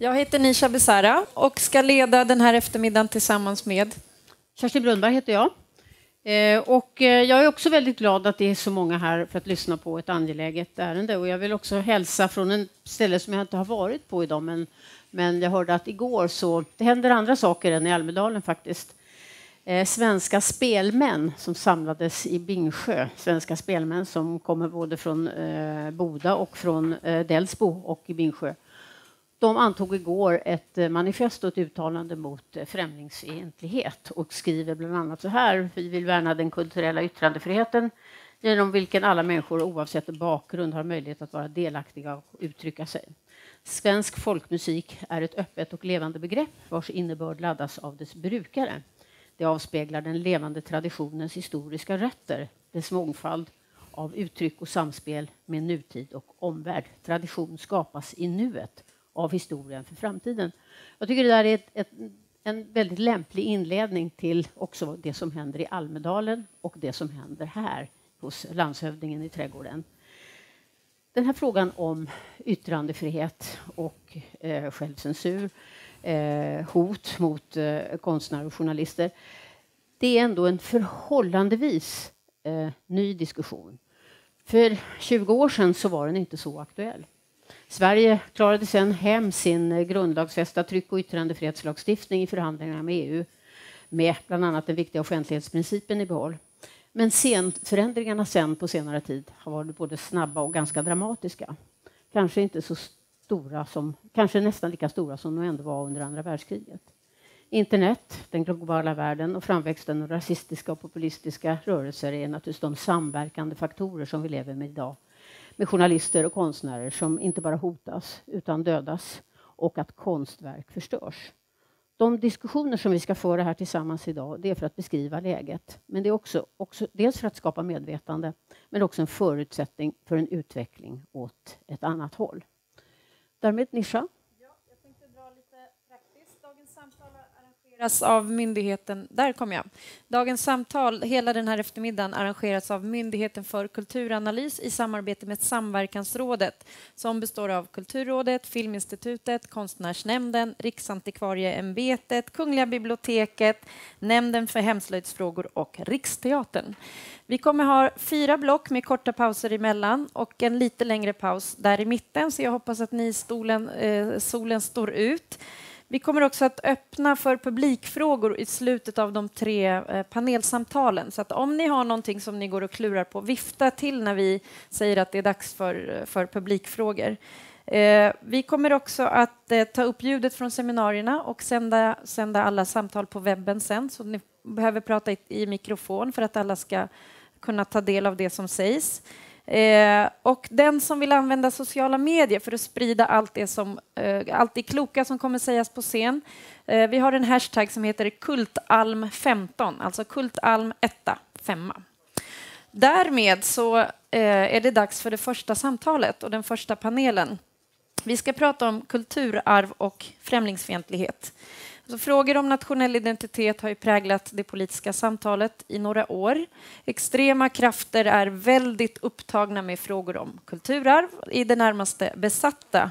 Jag heter Nisha Besara och ska leda den här eftermiddagen tillsammans med Kerstin Brunberg heter jag. Eh, och eh, jag är också väldigt glad att det är så många här för att lyssna på ett angeläget ärende. Och jag vill också hälsa från en ställe som jag inte har varit på idag, men, men jag hörde att igår så det händer andra saker än i Almedalen faktiskt. Eh, svenska spelmän som samlades i Bingsjö, svenska spelmän som kommer både från eh, Boda och från Delsbo och i Bingsjö de antog igår ett eh, manifest och ett uttalande mot eh, främlingsfientlighet och skriver bland annat så här. Vi vill värna den kulturella yttrandefriheten genom vilken alla människor oavsett bakgrund har möjlighet att vara delaktiga och uttrycka sig. Svensk folkmusik är ett öppet och levande begrepp vars innebörd laddas av dess brukare. Det avspeglar den levande traditionens historiska rötter, dess mångfald av uttryck och samspel med nutid och omvärld. Tradition skapas i nuet av historien för framtiden. Jag tycker det där är ett, ett, en väldigt lämplig inledning till också det som händer i Almedalen och det som händer här hos landshövdingen i trädgården. Den här frågan om yttrandefrihet och eh, självcensur, eh, hot mot eh, konstnärer och journalister, det är ändå en förhållandevis eh, ny diskussion. För 20 år sedan så var den inte så aktuell. Sverige klarade sedan hem sin eh, grundlagsfästa tryck och yttrandefrihetslagstiftning i förhandlingarna med EU med bland annat den viktiga offentlighetsprincipen i behåll. Men sen, förändringarna sen på senare tid har varit både snabba och ganska dramatiska. Kanske inte så stora som, kanske nästan lika stora som de ändå var under andra världskriget. Internet, den globala världen och framväxten av rasistiska och populistiska rörelser är naturligtvis de samverkande faktorer som vi lever med idag med journalister och konstnärer som inte bara hotas utan dödas och att konstverk förstörs. De diskussioner som vi ska föra här tillsammans idag det är för att beskriva läget. Men det är också, också dels för att skapa medvetande men också en förutsättning för en utveckling åt ett annat håll. Därmed Nisha. Arrangeras av myndigheten... Där kom jag. Dagens samtal hela den här eftermiddagen arrangeras av Myndigheten för kulturanalys i samarbete med Samverkansrådet som består av Kulturrådet, Filminstitutet, Konstnärsnämnden, Riksantikvarieämbetet, Kungliga biblioteket, Nämnden för hemslöjdsfrågor och Riksteatern. Vi kommer ha fyra block med korta pauser emellan och en lite längre paus där i mitten, så jag hoppas att ni stolen, eh, solen står ut. Vi kommer också att öppna för publikfrågor i slutet av de tre eh, panelsamtalen. Så att om ni har någonting som ni går och klurar på, vifta till när vi säger att det är dags för, eh, för publikfrågor. Eh, vi kommer också att eh, ta upp ljudet från seminarierna och sända, sända alla samtal på webben sen. Så ni behöver prata i, i mikrofon för att alla ska kunna ta del av det som sägs. Eh, och den som vill använda sociala medier för att sprida allt det, som, eh, allt det kloka som kommer sägas på scen. Eh, vi har en hashtag som heter kultalm15, alltså kultalm 1, 5. Därmed så eh, är det dags för det första samtalet och den första panelen. Vi ska prata om kulturarv och främlingsfientlighet. Så frågor om nationell identitet har ju präglat det politiska samtalet i några år. Extrema krafter är väldigt upptagna med frågor om kulturarv, i det närmaste besatta.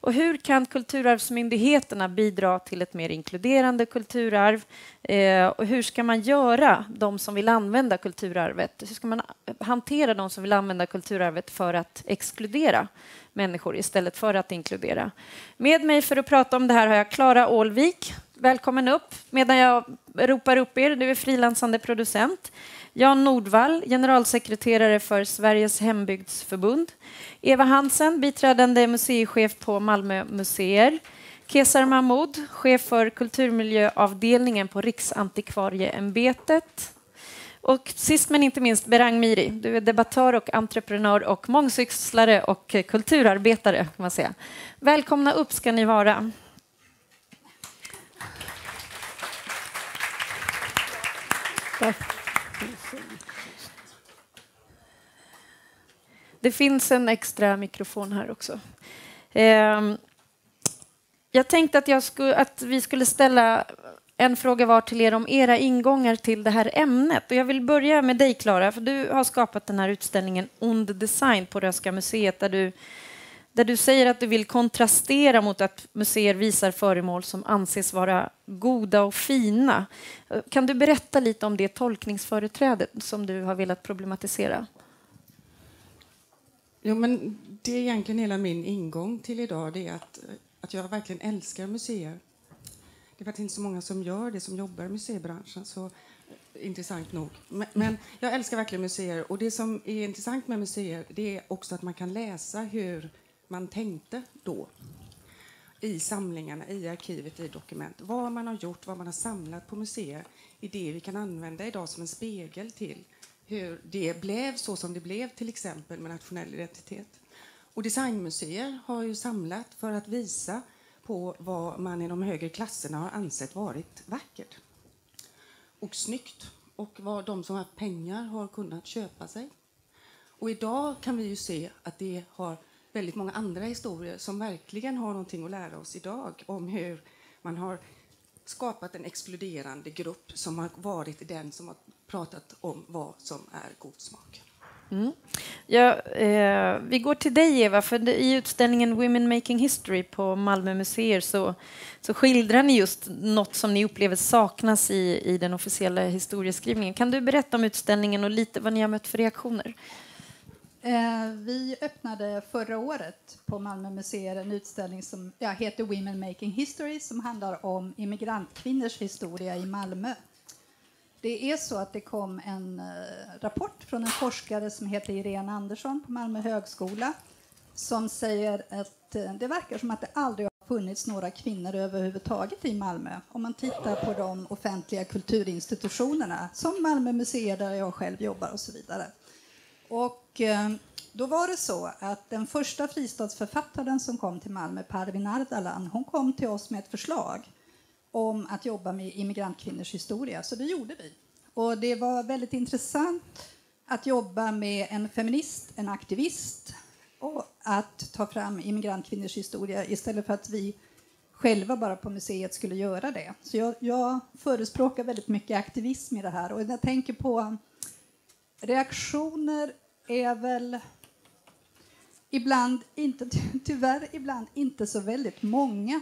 Och hur kan kulturarvsmyndigheterna bidra till ett mer inkluderande kulturarv? Eh, och hur ska man göra, de som vill använda kulturarvet? Hur ska man hantera de som vill använda kulturarvet för att exkludera människor istället för att inkludera? Med mig för att prata om det här har jag Klara Ålvik, Välkommen upp medan jag ropar upp er. Du är frilansande producent. Jan Nordvall, generalsekreterare för Sveriges hembygdsförbund. Eva Hansen, biträdande museichef på Malmö museer. Kesar Mahmoud, chef för kulturmiljöavdelningen på Riksantikvarieämbetet. Och sist men inte minst Berang Miri. Du är debattör och entreprenör och mångsysslare och kulturarbetare. Kan man säga. Välkomna upp ska ni vara. Det finns en extra mikrofon här också. Ehm, jag tänkte att, jag skulle, att vi skulle ställa en fråga var till er om era ingångar till det här ämnet. Och jag vill börja med dig, Klara, för du har skapat den här utställningen Ond design på Röhsska museet där du där du säger att du vill kontrastera mot att museer visar föremål som anses vara goda och fina. Kan du berätta lite om det tolkningsföreträdet som du har velat problematisera? Jo, men det är egentligen hela min ingång till idag. Det är att, att jag verkligen älskar museer. Det är faktiskt inte så många som gör det, som jobbar i museibranschen. Så intressant nog. Men, men, jag älskar verkligen museer. Och det som är intressant med museer det är också att man kan läsa hur man tänkte då i samlingarna, i arkivet, i dokument. Vad man har gjort, vad man har samlat på museer är det vi kan använda idag som en spegel till hur det blev så som det blev, till exempel med nationell identitet. Och designmuseer har ju samlat för att visa på vad man i de högre klasserna har ansett varit vackert och snyggt och vad de som har pengar har kunnat köpa sig. Och idag kan vi ju se att det har väldigt många andra historier som verkligen har någonting att lära oss idag om hur man har skapat en exkluderande grupp som har varit den som har pratat om vad som är god smak. Mm. Ja, eh, vi går till dig, Eva. för I utställningen Women Making History på Malmö museer så, så skildrar ni just något som ni upplever saknas i, i den officiella historieskrivningen. Kan du berätta om utställningen och lite vad ni har mött för reaktioner? Eh, vi öppnade förra året på Malmö museer en utställning som ja, heter Women Making History som handlar om immigrantkvinnors historia i Malmö. Det är så att det kom en eh, rapport från en forskare som heter Irene Andersson på Malmö högskola som säger att eh, det verkar som att det aldrig har funnits några kvinnor överhuvudtaget i Malmö om man tittar på de offentliga kulturinstitutionerna som Malmö museer där jag själv jobbar och så vidare. Och eh, då var det så att den första fristadsförfattaren som kom till Malmö, Parvin Ardalan, hon kom till oss med ett förslag om att jobba med immigrantkvinnors historia, så det gjorde vi. Och det var väldigt intressant att jobba med en feminist, en aktivist och att ta fram immigrantkvinnors historia istället för att vi själva bara på museet skulle göra det. Så jag, jag förespråkar väldigt mycket aktivism i det här och jag tänker på reaktioner är väl ibland inte, tyvärr ibland inte så väldigt många.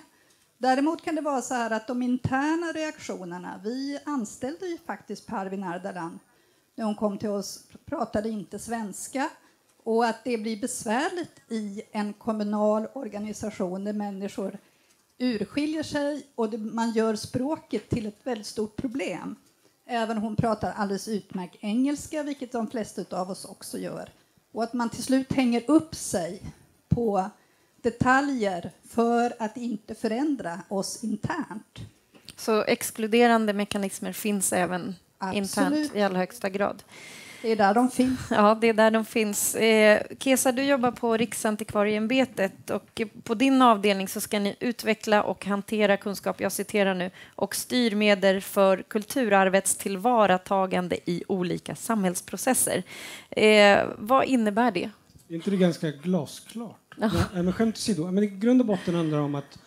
Däremot kan det vara så här att de interna reaktionerna, vi anställde ju faktiskt Parvin Ardalan när hon kom till oss, pratade inte svenska och att det blir besvärligt i en kommunal organisation där människor urskiljer sig och man gör språket till ett väldigt stort problem. Även hon pratar alldeles utmärkt engelska, vilket de flesta av oss också gör. Och att man till slut hänger upp sig på detaljer för att inte förändra oss internt. Så exkluderande mekanismer finns även Absolut. internt i allra högsta grad? Det är där de finns. Ja, det är där de finns. Eh, Kesa, du jobbar på Riksantikvarieämbetet och på din avdelning så ska ni utveckla och hantera kunskap, jag citerar nu, och styrmedel för kulturarvets tillvaratagande i olika samhällsprocesser. Eh, vad innebär det? Är inte det ganska glasklart? Ja. Men, men skämt åsido, men i grund och botten handlar det om att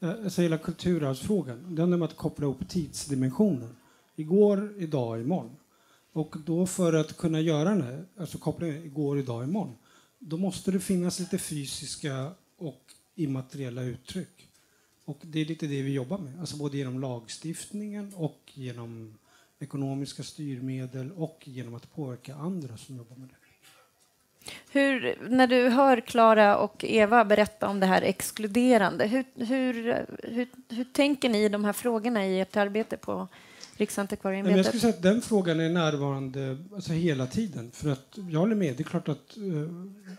alltså hela kulturarvsfrågan, det handlar om att koppla ihop tidsdimensionen. Igår, idag, imorgon. Och då för att kunna göra den här, alltså kopplingen igår, idag, imorgon, då måste det finnas lite fysiska och immateriella uttryck. Och det är lite det vi jobbar med, alltså både genom lagstiftningen och genom ekonomiska styrmedel och genom att påverka andra som jobbar med det. Hur, när du hör Klara och Eva berätta om det här exkluderande, hur, hur, hur, hur tänker ni i de här frågorna i ert arbete på Riksantikvarieämbetet? Jag skulle säga att den frågan är närvarande alltså hela tiden. För att jag håller med, det är klart att eh,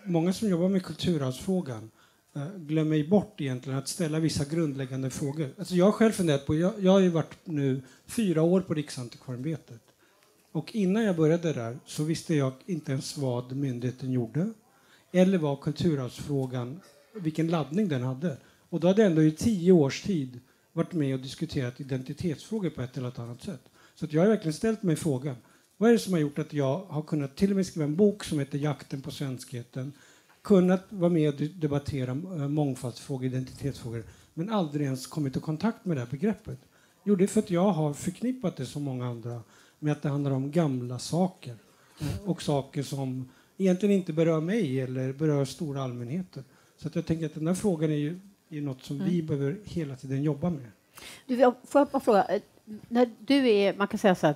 många som jobbar med kulturarvsfrågan eh, glömmer bort egentligen att ställa vissa grundläggande frågor. Alltså jag har själv funderat på, jag, jag har ju varit nu fyra år på Riksantikvarieämbetet. Och innan jag började där så visste jag inte ens vad myndigheten gjorde eller vad kulturarvsfrågan, vilken laddning den hade. Och då hade jag ändå i tio års tid varit med och diskuterat identitetsfrågor på ett eller annat sätt. Så jag har verkligen ställt mig frågan, vad är det som har gjort att jag har kunnat till och med skriva en bok som heter Jakten på svenskheten, kunnat vara med och debattera eh, mångfaldsfrågor, identitetsfrågor, men aldrig ens kommit i kontakt med det här begreppet? Jo, det är för att jag har förknippat det som många andra med att det handlar om gamla saker eh, och saker som egentligen inte berör mig eller berör stora allmänheten. Så att jag tänker att den här frågan är ju är något som vi Mm. behöver hela tiden jobba med. Du, får jag bara fråga, eh, när du är, man kan säga så här,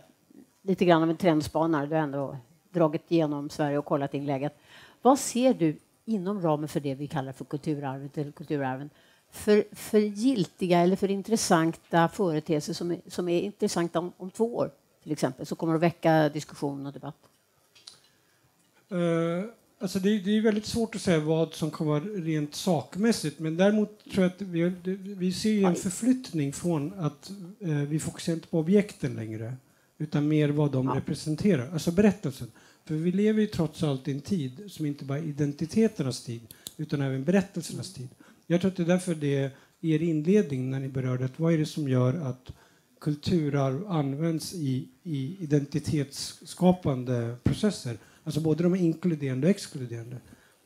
lite grann av en trendspanare, du har ändå dragit igenom Sverige och kollat in läget. Vad ser du inom ramen för det vi kallar för kulturarvet eller kulturarven för, för giltiga eller för intressanta företeelser som är, som är intressanta om, om två år till exempel, som kommer att väcka diskussion och debatt? Eh, alltså det, är- det är väldigt svårt att säga vad som kommer vara rent sakmässigt men däremot tror jag att vi, vi ser en förflyttning från att eh, vi fokuserar inte på objekten längre utan mer vad de representerar, alltså berättelsen. För vi lever ju trots allt i en tid som inte bara är identiteternas tid utan även berättelsernas tid. Jag tror att det är därför det er inledning när ni berörde att vad är det som gör att kulturarv används i, i identitetsskapande processer. Alltså både de inkluderande och exkluderande.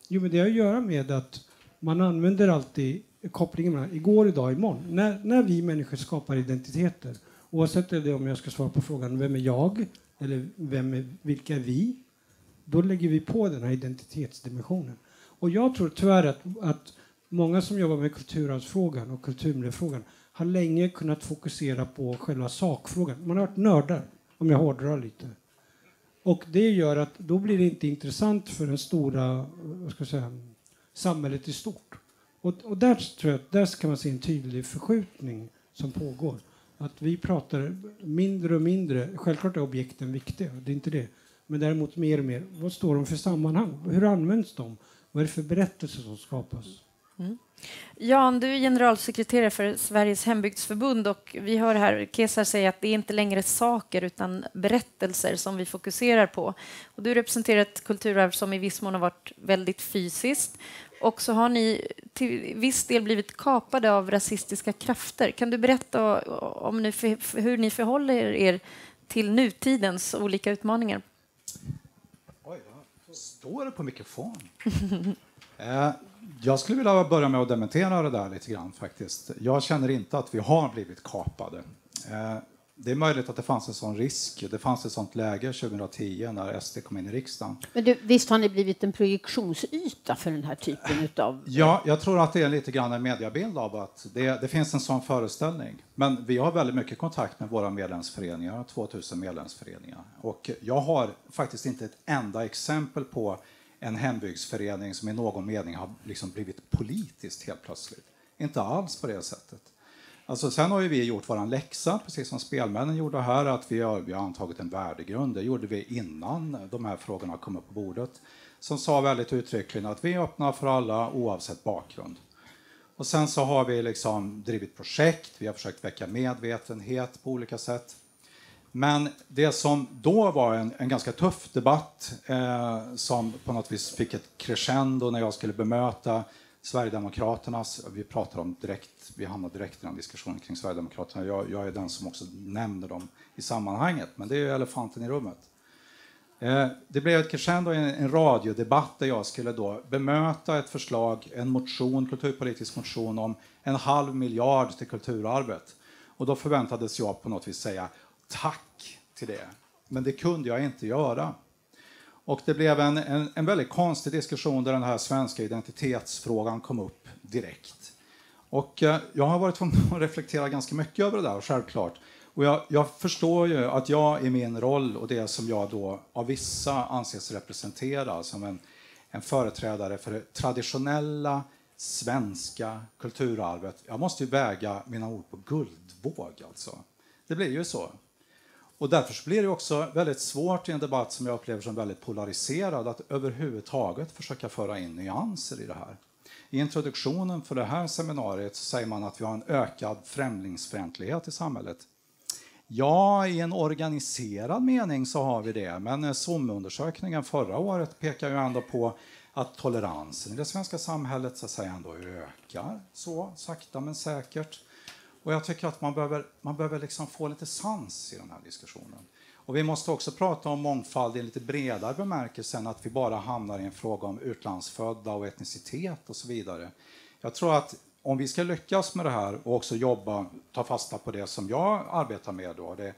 Jo, men det har att göra med att man använder alltid kopplingen mellan igår, idag, imorgon. När, när vi människor skapar identiteter, oavsett det om jag ska svara på frågan vem är jag eller vem är, vilka är vi, då lägger vi på den här identitetsdimensionen. Och jag tror tyvärr att, att många som jobbar med kulturarvsfrågan och kulturmiljöfrågan har länge kunnat fokusera på själva sakfrågan. Man har varit nördar, om jag hårdrar lite. Och det gör att då blir det inte intressant för den stora, vad ska jag säga, samhället i stort. Och, och där tror jag att där kan man se en tydlig förskjutning som pågår. Att vi pratar mindre och mindre, självklart är objekten viktiga, det är inte det. Men däremot mer och mer, vad står de för sammanhang? Hur används de? Vad är det för berättelser som skapas? Mm. Jan, du är generalsekreterare för Sveriges hembygdsförbund och vi hör här Kesar säga att det är inte längre saker utan berättelser som vi fokuserar på. Och du representerar ett kulturarv som i viss mån har varit väldigt fysiskt och så har ni till viss del blivit kapade av rasistiska krafter. Kan du berätta om ni, hur ni förhåller er till nutidens olika utmaningar? Oj, står det på mikrofon? eh, jag skulle vilja börja med att dementera det där lite grann faktiskt. Jag känner inte att vi har blivit kapade. Eh, det är möjligt att det fanns en sån risk. Det fanns ett sånt läge 2010 när SD kom in i riksdagen. Men du, visst har ni blivit en projektionsyta för den här typen av... Ja, jag tror att det är lite grann en mediebild av att det, det finns en sån föreställning. Men vi har väldigt mycket kontakt med våra medlemsföreningar, 2000 medlemsföreningar. Och jag har faktiskt inte ett enda exempel på en hembygdsförening som i någon mening har liksom blivit politiskt helt plötsligt. Inte alls på det sättet. Alltså, sen har ju vi gjort vår läxa, precis som spelmännen gjorde här, att vi har, vi har antagit en värdegrund. Det gjorde vi innan de här frågorna kom upp på bordet. Som sa väldigt uttryckligen att vi är öppna för alla oavsett bakgrund. Och sen så har vi liksom drivit projekt, vi har försökt väcka medvetenhet på olika sätt. Men det som då var en, en ganska tuff debatt eh, som på något vis fick ett crescendo när jag skulle bemöta Sverigedemokraternas, vi pratar om direkt, vi hamnar direkt i den diskussionen kring Sverigedemokraterna. Jag, jag är den som också nämner dem i sammanhanget, men det är ju elefanten i rummet. Eh, Det blev ett crescendo i en, en radiodebatt där jag skulle då bemöta ett förslag, en motion, kulturpolitisk motion om en halv miljard till kulturarvet. Och då förväntades jag på något vis säga tack till det. Men det kunde jag inte göra. Och det blev en, en, en väldigt konstig diskussion där den här svenska identitetsfrågan kom upp direkt. Och eh, jag har varit tvungen att reflektera ganska mycket över det där, självklart. Och jag, jag förstår ju att jag i min roll och det som jag då av vissa anses representera som en, en företrädare för det traditionella svenska kulturarvet. Jag måste ju väga mina ord på guldvåg alltså. Det blir ju så. Och därför så blir det också väldigt svårt i en debatt som jag upplever som väldigt polariserad att överhuvudtaget försöka föra in nyanser i det här. I introduktionen för det här seminariet så säger man att vi har en ökad främlingsfientlighet i samhället. Ja, i en organiserad mening så har vi det, men SOM-undersökningen förra året pekar ju ändå på att toleransen i det svenska samhället så att säga ändå ökar, så sakta men säkert. Och jag tycker att man behöver, man behöver liksom få lite sans i den här diskussionen. Och vi måste också prata om mångfald i en lite bredare bemärkelse än att vi bara hamnar i en fråga om utlandsfödda och etnicitet och så vidare. Jag tror att om vi ska lyckas med det här och också jobba, ta fasta på det som jag arbetar med då, det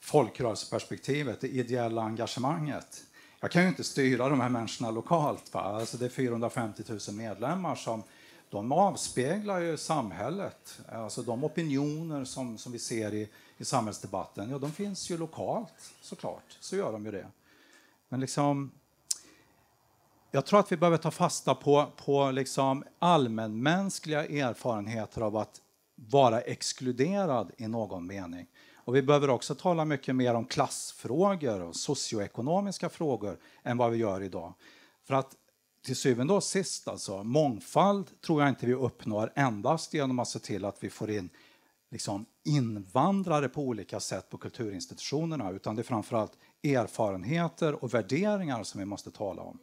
folkrörelseperspektivet, det ideella engagemanget. jag kan ju inte styra de här människorna lokalt. Va? Alltså det är 450 000 medlemmar som de avspeglar ju samhället. Alltså de opinioner som, som vi ser i, i samhällsdebatten, ja, de finns ju lokalt såklart. Så gör de ju det. Men liksom, jag tror att vi behöver ta fasta på, på liksom allmänmänskliga erfarenheter av att vara exkluderad i någon mening. Och vi behöver också tala mycket mer om klassfrågor och socioekonomiska frågor än vad vi gör idag. För att till syvende och sist, alltså, mångfald tror jag inte vi uppnår endast genom att se till att vi får in liksom, invandrare på olika sätt på kulturinstitutionerna, utan det är framförallt erfarenheter och värderingar som vi måste tala om.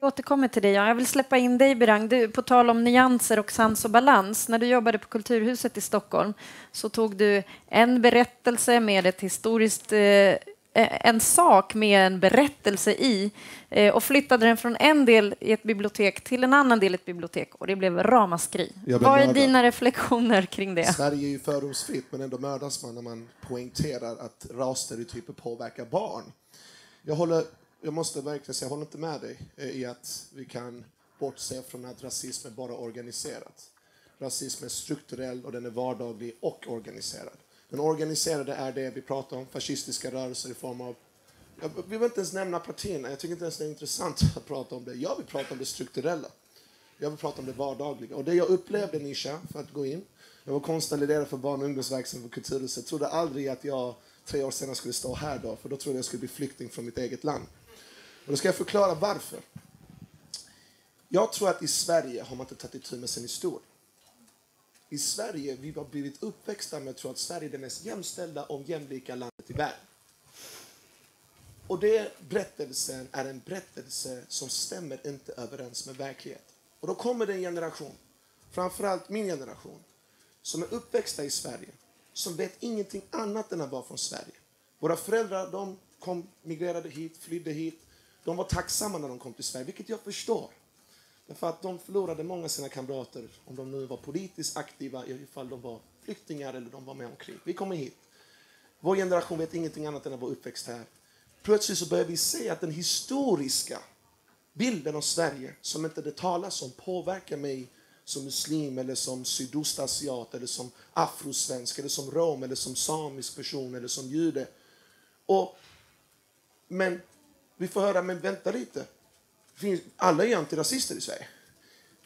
Jag återkommer till dig. Jag vill släppa in dig, Birang. Du, på tal om nyanser och sans och balans. När du jobbade på Kulturhuset i Stockholm så tog du en berättelse med ett historiskt eh, en sak med en berättelse i eh, och flyttade den från en del i ett bibliotek till en annan del i ett bibliotek och det blev ramaskri. Vad är dina reflektioner kring det? Sverige är ju fördomsfritt men ändå mördas man när man poängterar att rasstereotyper påverkar barn. Jag håller jag måste verkligen säga, jag håller inte med dig eh, i att vi kan bortse från att rasism är bara organiserat. Rasism är strukturell och den är vardaglig och organiserad. Den organiserade är det vi pratar om, fascistiska rörelser i form av jag vill inte ens nämna partierna, jag tycker inte ens det är intressant att prata om det. Jag vill prata om det strukturella. Jag vill prata om det vardagliga. Och det jag upplevde, Nisha, för att gå in, jag var konstnärlig för barn och ungdomsverksamhet på Kulturhuset. Jag trodde aldrig att jag tre år senare skulle stå här då, för då trodde jag skulle bli flykting från mitt eget land. Och då ska jag förklara varför. Jag tror att i Sverige har man inte tagit itu med sin historia. I Sverige vi har blivit uppväxta med att tro att Sverige är det mest jämställda och jämlika landet i världen. Och det berättelsen är en berättelse som stämmer inte överens med verkligheten. Och då kommer det en generation, framförallt min generation, som är uppväxta i Sverige, som vet ingenting annat än att vara från Sverige. Våra föräldrar de kom, migrerade hit, flydde hit, de var tacksamma när de kom till Sverige, vilket jag förstår. Därför att de förlorade många av sina kamrater, om de nu var politiskt aktiva, ifall de var flyktingar eller de var med om krig. Vi kommer hit. Vår generation vet ingenting annat än att vara uppväxt här. Plötsligt så börjar vi se att den historiska bilden av Sverige, som inte det talas om, påverkar mig som muslim eller som sydostasiat eller som afrosvensk eller som rom eller som samisk person eller som jude. Och, men vi får höra, men vänta lite. Finns, alla är ju antirasister i Sverige.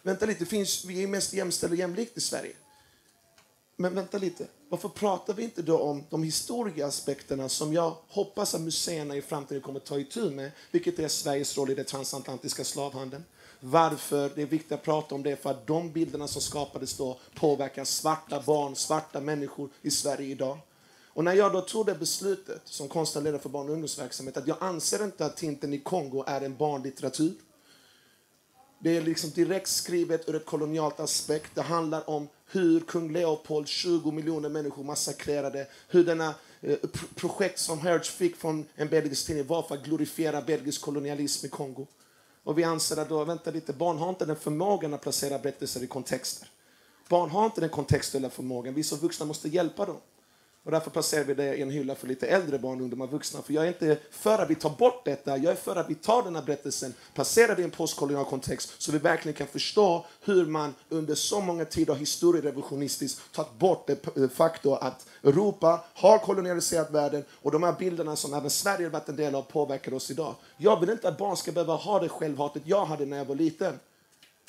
Vänta lite, finns, vi är mest jämställda och jämlikt i Sverige. Men vänta lite, varför pratar vi inte då om de historiska aspekterna som jag hoppas att museerna i framtiden kommer att ta itu med, vilket är Sveriges roll i den transatlantiska slavhandeln. Varför det är viktigt att prata om det, för att de bilderna som skapades då påverkar svarta barn, svarta människor i Sverige idag. Och när jag då tog det beslutet som konstnärlig för barn och ungdomsverksamhet att jag anser inte att Tinten i Kongo är en barnlitteratur. Det är liksom direkt skrivet ur ett kolonialt aspekt. Det handlar om hur kung Leopold, 20 miljoner människor massakrerade, hur denna eh, projekt som Hertz fick från en belgisk tidning var för att glorifiera belgisk kolonialism i Kongo. Och vi anser att då, vänta lite, barn har inte den förmågan att placera berättelser i kontexter. Barn har inte den kontextuella förmågan. Vi som vuxna måste hjälpa dem. Och därför placerar vi det i en hylla för lite äldre barn, ungdomar, vuxna. För jag är inte för att vi tar bort detta, jag är för att vi tar den här berättelsen, placerar det i en postkolonial kontext så vi verkligen kan förstå hur man under så många tider historierevisionistiskt tagit bort det eh, faktum att Europa har kolonialiserat världen och de här bilderna som även Sverige varit en del av påverkar oss idag. Jag vill inte att barn ska behöva ha det självhatet jag hade när jag var liten.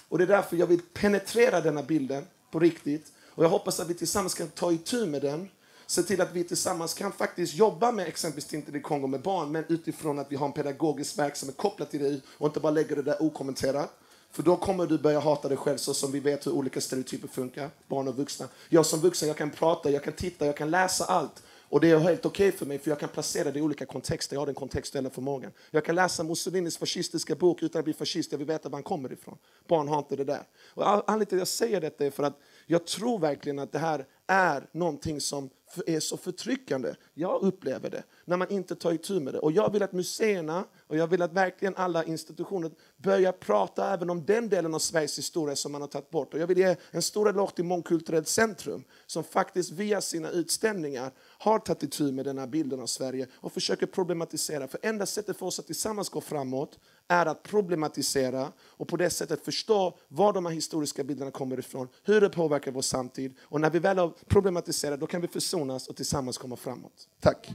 Och det är därför jag vill penetrera denna bilden på riktigt. Och jag hoppas att vi tillsammans kan ta itu med den se till att vi tillsammans kan faktiskt jobba med exempelvis Tintin i Kongo med barn, men utifrån att vi har en pedagogisk verksamhet kopplat till det och inte bara lägger det där okommenterat. För då kommer du börja hata dig själv så som vi vet hur olika stereotyper funkar, barn och vuxna. Jag som vuxen, jag kan prata, jag kan titta, jag kan läsa allt. Och det är helt okej okay för mig, för jag kan placera det i olika kontexter. Jag har den kontextuella förmågan. Jag kan läsa Mussolinis fascistiska bok utan att bli fascist. Jag vill veta var han kommer ifrån. Barn har inte det där. Och anledningen till att jag säger detta är för att jag tror verkligen att det här är någonting som är så förtryckande. Jag upplever det när man inte tar itu med det. Och jag vill att museerna och jag vill att verkligen alla institutioner börjar prata även om den delen av Sveriges historia som man har tagit bort. Och jag vill ge en stor eloge till Mångkulturellt centrum som faktiskt via sina utställningar har tagit itu med den här bilden av Sverige och försöker problematisera. För enda sättet för oss att tillsammans gå framåt är att problematisera och på det sättet förstå var de här historiska bilderna kommer ifrån, hur det påverkar vår samtid. Och när vi väl har problematiserat, då kan vi försonas och tillsammans komma framåt. Tack.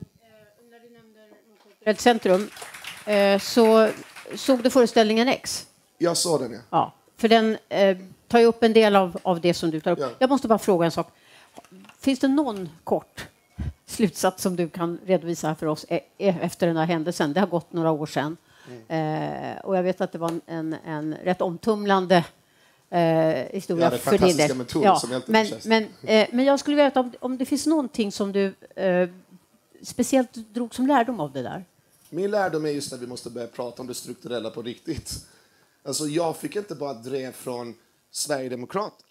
Rädd Centrum, eh, så såg du föreställningen X? Jag såg den, ja. Ja, för den eh, tar ju upp en del av, av det som du tar upp. Ja. Jag måste bara fråga en sak. Finns det någon kort slutsats som du kan redovisa för oss e- e- efter den här händelsen? Det har gått några år sedan. Mm. Och jag vet att det var en, en, rätt omtumlande eh, historia Ja, för din del. hjälpte men, men, eh, men jag skulle vilja veta om, om det finns någonting som du eh, speciellt drog som lärdom av det där? Min lärdom är just att vi måste börja prata om det strukturella på riktigt. Alltså jag fick inte bara drev från Sverigedemokrater.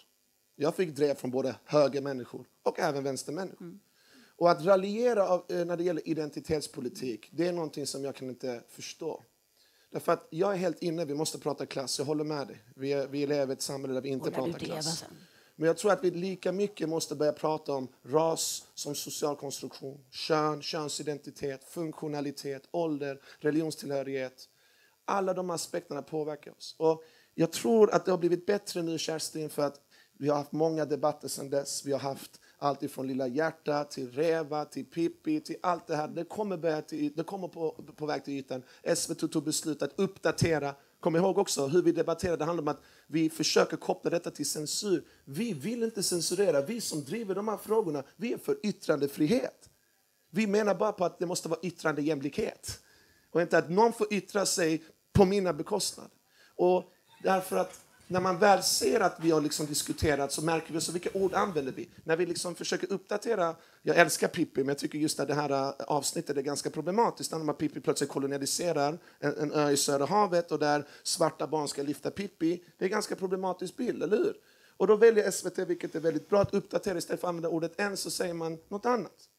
Jag fick drev från både högermänniskor och även vänstermänniskor. Och att raljera av, eh, när det gäller identitetspolitik, det är någonting som jag kan inte förstå. Därför att jag är helt inne, vi måste prata klass, jag håller med dig. Vi, är, vi lever i ett samhälle där vi inte pratar klass. Men jag tror att vi lika mycket måste börja prata om ras som social konstruktion, kön, könsidentitet, funktionalitet, ålder, religionstillhörighet. Alla de aspekterna påverkar oss. Och jag tror att det har blivit bättre nu, Kerstin, för att vi har haft många debatter sedan dess. Vi har haft allt ifrån Lilla hjärta till Reva till Pippi till allt det här. Det kommer, börja till, det kommer på, på väg till ytan. SVT tog beslut att uppdatera. Kom ihåg också hur vi debatterade. Det handlar om att vi försöker koppla detta till censur. Vi vill inte censurera. Vi som driver de här frågorna, vi är för yttrandefrihet. Vi menar bara på att det måste vara yttrandejämlikhet. Och inte att någon får yttra sig på mina bekostnad. Och därför att när man väl ser att vi har liksom diskuterat så märker vi så vilka ord använder vi. När vi liksom försöker uppdatera, jag älskar Pippi men jag tycker just att det här eh, avsnittet är ganska problematiskt när man Pippi plötsligt kolonialiserar en, en ö i Södra havet och där svarta barn ska lyfta Pippi. Det är en ganska problematisk bild, eller hur? Och då väljer SVT, vilket är väldigt bra, att uppdatera istället för att använda ordet en så säger man något annat.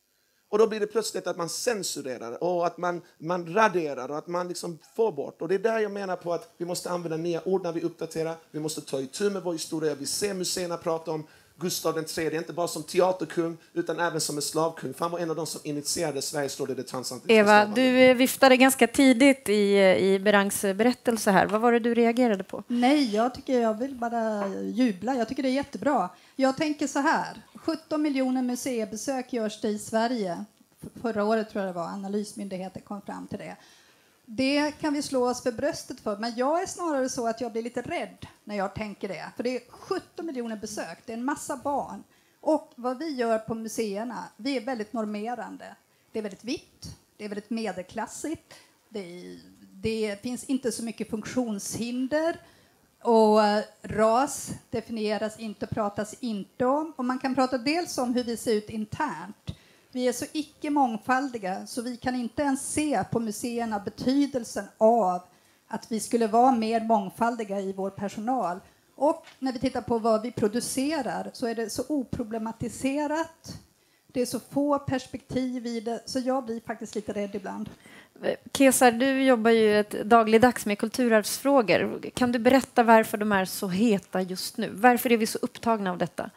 Och då blir det plötsligt att man censurerar och att man, man raderar och att man liksom får bort. Och det är där jag menar på att vi måste använda nya ord när vi uppdaterar. Vi måste ta itu med vår historia. Vi ser museerna prata om Gustav III, inte bara som teaterkung utan även som en slavkung. För han var en av de som initierade Sveriges råd i det transatlantiska Eva, slavandet. du eh, viftade ganska tidigt i, i Berangs berättelse här. Vad var det du reagerade på? Nej, jag tycker jag vill bara jubla. Jag tycker det är jättebra. Jag tänker så här. 17 miljoner museibesök görs det i Sverige. Förra året tror jag det var Analysmyndigheten kom fram till det. Det kan vi slå oss för bröstet för, men jag är snarare så att jag blir lite rädd när jag tänker det. För det är 17 miljoner besök, det är en massa barn. Och vad vi gör på museerna, vi är väldigt normerande. Det är väldigt vitt, det är väldigt medelklassigt, det, är, det finns inte så mycket funktionshinder och eh, ras definieras inte, och pratas inte om. Och man kan prata dels om hur vi ser ut internt. Vi är så icke mångfaldiga så vi kan inte ens se på museerna betydelsen av att vi skulle vara mer mångfaldiga i vår personal. Och när vi tittar på vad vi producerar så är det så oproblematiserat. Det är så få perspektiv i det, så jag blir faktiskt lite rädd ibland. Kesar, du jobbar ju ett dagligdags med kulturarvsfrågor. Kan du berätta varför de är så heta just nu? Varför är vi så upptagna av detta?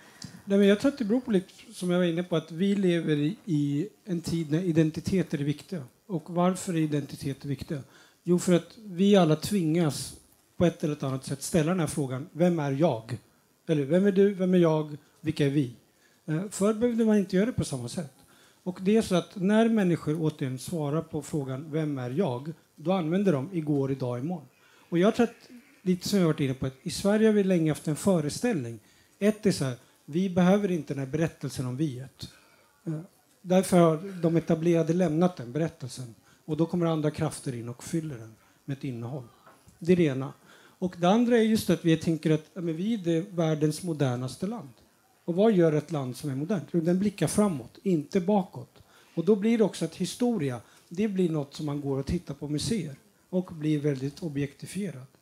Nej, men jag tror att det beror på lite, som jag var inne på, att vi lever i, en tid när identiteter är viktiga. Och varför är identiteter viktiga? Jo, för att vi alla tvingas på ett eller annat sätt ställa den här frågan. Vem är jag? Eller vem är du? Vem är jag? Vilka är vi? Eh, förr behövde man inte göra det på samma sätt. Och det är så att när människor återigen svarar på frågan Vem är jag? Då använder de igår, idag, imorgon. Och jag tror att, lite som jag varit inne på, att i Sverige har vi länge haft en föreställning. Ett är så här, vi behöver inte den här berättelsen om viet. Eh, därför har de etablerade lämnat den berättelsen. Och då kommer andra krafter in och fyller den med ett innehåll. Det är det ena. Och det andra är just att vi tänker att men vi är det världens modernaste land. Och vad gör ett land som är modernt? Jo, den blickar framåt, inte bakåt. Och då blir det också att historia, det blir något som man går och tittar på museer och blir väldigt objektifierat.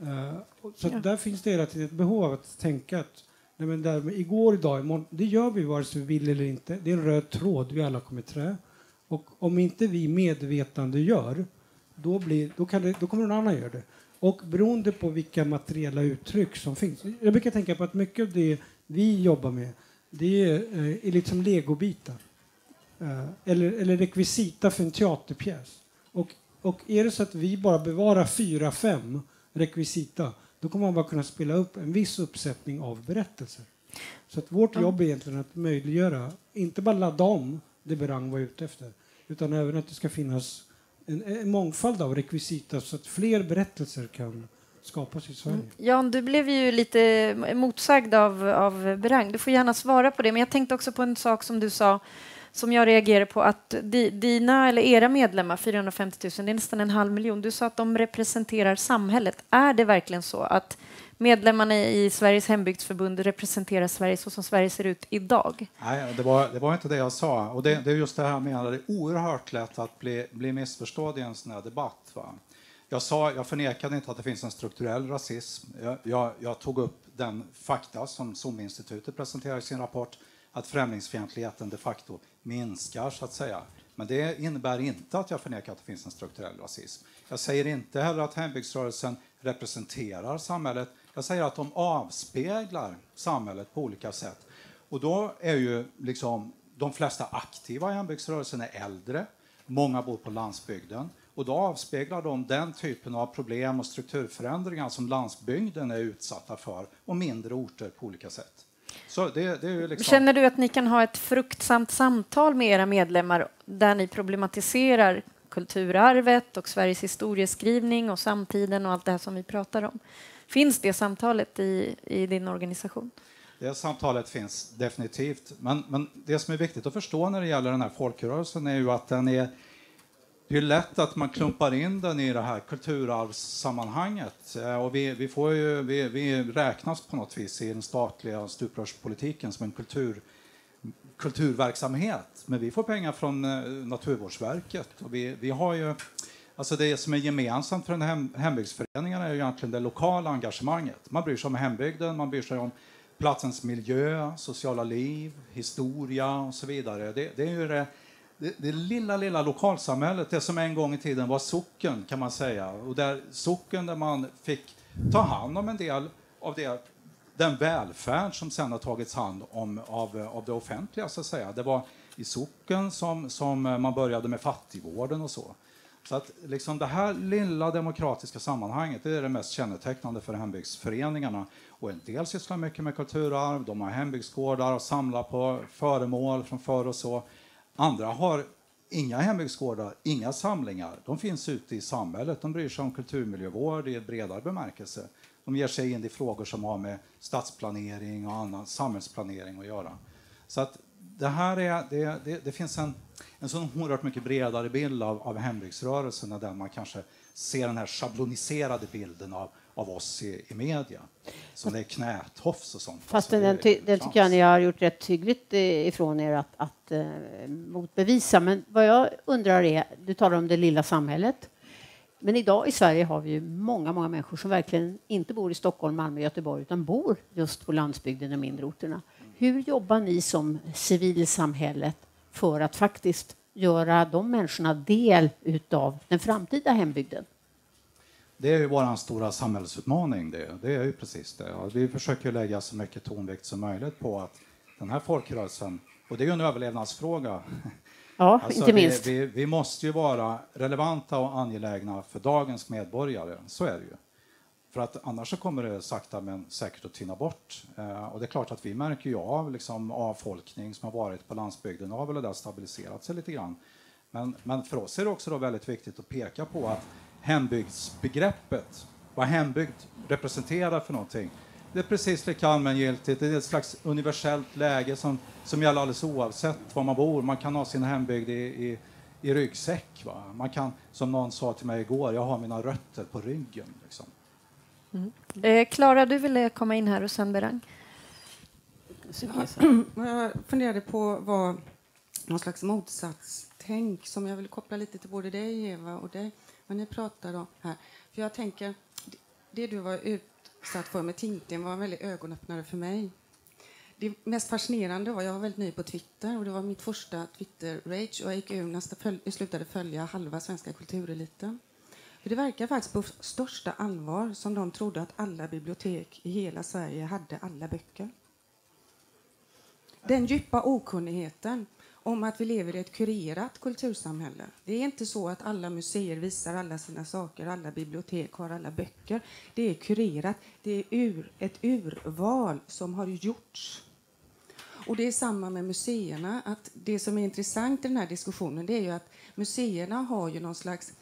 Eh, så att där finns det hela tiden ett behov av att tänka att Nej, men där, igår, idag, imorgon, det gör vi vare sig vi vill eller inte. Det är en röd tråd vi alla kommer trä. Och om inte vi medvetande gör, då, blir, då, kan det, då kommer någon annan göra det. Och beroende på vilka materiella uttryck som finns. Jag brukar tänka på att mycket av det vi jobbar med, det är, eh, är liksom legobitar. Eh, eller, eller rekvisita för en teaterpjäs. Och, och är det så att vi bara bevarar fyra, fem rekvisita, då kommer man bara kunna spela upp en viss uppsättning av berättelser. Så att vårt jobb är egentligen att möjliggöra, inte bara ladda om det Berang var ute efter, utan även att det ska finnas en, en mångfald av rekvisita så att fler berättelser kan skapas i Sverige. Mm. Jan, du blev ju lite motsagd av, av Berang. Du får gärna svara på det, men jag tänkte också på en sak som du sa som jag reagerar på att dina eller era medlemmar, 450 000, det är nästan en halv miljon. Du sa att de representerar samhället. Är det verkligen så att medlemmarna i Sveriges hembygdsförbund representerar Sverige så som Sverige ser ut idag? Nej, det var, det var inte det jag sa. Och det, det är just det här jag menar, det är oerhört lätt att bli, bli missförstådd i en sån här debatt. Va? Jag, sa, jag förnekade inte att det finns en strukturell rasism. Jag, jag, jag tog upp den fakta som SOM-institutet presenterar i sin rapport att främlingsfientligheten de facto minskar, så att säga. Men det innebär inte att jag förnekar att det finns en strukturell rasism. Jag säger inte heller att hembygdsrörelsen representerar samhället. Jag säger att de avspeglar samhället på olika sätt. Och då är ju liksom de flesta aktiva i hembygdsrörelsen är äldre. Många bor på landsbygden. Och då avspeglar de den typen av problem och strukturförändringar som landsbygden är utsatta för och mindre orter på olika sätt. Det, det liksom... Känner du att ni kan ha ett fruktsamt samtal med era medlemmar där ni problematiserar kulturarvet och Sveriges historieskrivning och samtiden och allt det här som vi pratar om? Finns det samtalet i, i din organisation? Det samtalet finns definitivt. Men, men det som är viktigt att förstå när det gäller den här folkrörelsen är ju att den är det är lätt att man klumpar in den i det här kulturarvssammanhanget. Eh, och vi, vi, får ju, vi, vi räknas på något vis i den statliga stuprörspolitiken som en kultur, kulturverksamhet. Men vi får pengar från eh, Naturvårdsverket. Och vi, vi har ju, alltså det som är gemensamt för hem, hembygdsföreningarna är ju egentligen det lokala engagemanget. Man bryr sig om hembygden, man bryr sig om platsens miljö, sociala liv, historia och så vidare. Det, det är ju det det, det, lilla, lilla lokalsamhället, det som en gång i tiden var socken kan man säga. Och där socken där man fick ta hand om en del av det, den välfärd som sen har tagits hand om av, av det offentliga så att säga. Det var i socken som, som man började med fattigvården och så. Så att liksom det här lilla demokratiska sammanhanget det är det mest kännetecknande för hembygdsföreningarna. Och en del sysslar mycket med kulturarv, de har hembygdsgårdar och samlar på föremål från förr och så. Andra har inga hembygdsgårdar, inga samlingar. De finns ute i samhället. De bryr sig om kulturmiljövård i en bredare bemärkelse. De ger sig in i frågor som har med stadsplanering och annan samhällsplanering att göra. Så att det här är, det, det, det finns en, en sån oerhört mycket bredare bild av, av hembygdsrörelsen än man kanske ser den här schabloniserade bilden av av oss i, i media. Som det är knätofs och sånt. Fast alltså, den, det, det tycker jag ni har gjort rätt hyggligt eh, ifrån er att, att uh, motbevisa. Men vad jag undrar är, du talar om det lilla samhället. Men idag i Sverige har vi ju många, många människor som verkligen inte bor i Stockholm, Malmö, Göteborg utan bor just på landsbygden och mindre orterna. Hur jobbar ni som civilsamhället för att faktiskt göra de människorna del utav den framtida hembygden? Det är ju vår stora samhällsutmaning. Det, det är ju precis det. Vi försöker lägga så mycket tonvikt som möjligt på att den här folkrörelsen, och det är ju en överlevnadsfråga. Ja, alltså, inte minst. Vi, vi, vi, måste ju vara relevanta och angelägna för dagens medborgare. Så är det ju. För att annars så kommer det sakta men säkert att tyna bort. Eh, och det är klart att vi märker ju av liksom, avfolkning som har varit på landsbygden. har väl det där stabiliserat sig lite grann. Men, men för oss är det också då väldigt viktigt att peka på att hembygdsbegreppet, vad hembygd representerar för någonting. Det är precis lika allmängiltigt, det är ett slags universellt läge som, som gäller alldeles oavsett var man bor. Man kan ha sin hembygd i, i, i ryggsäck. Va? Man kan, som någon sa till mig igår, jag har mina rötter på ryggen. Liksom. Mm. Klara, du ville komma in här och sen Berang. Jag funderade på vad någon slags motsatstänk som jag vill koppla lite till både dig, Eva, och dig vad ni pratar om här. För jag tänker, det du var utsatt för med Tintin var en väldigt ögonöppnare för mig. det mest fascinerande var, jag var väldigt ny på Twitter och det var mitt första Twitter-rage och jag gick ur nästa föl slutade följa halva svenska kultureliten. För det verkar faktiskt på största allvar som de trodde att alla bibliotek i hela Sverige hade alla böcker. Den djupa okunnigheten om att vi lever i ett kurerat kultursamhälle. Det är inte så att alla museer visar alla sina saker, alla bibliotek har alla böcker. Det är kurerat, det är ur, ett urval som har gjorts. Och det är samma med museerna. Att det som är intressant i den här diskussionen det är ju att museerna har ju någon slags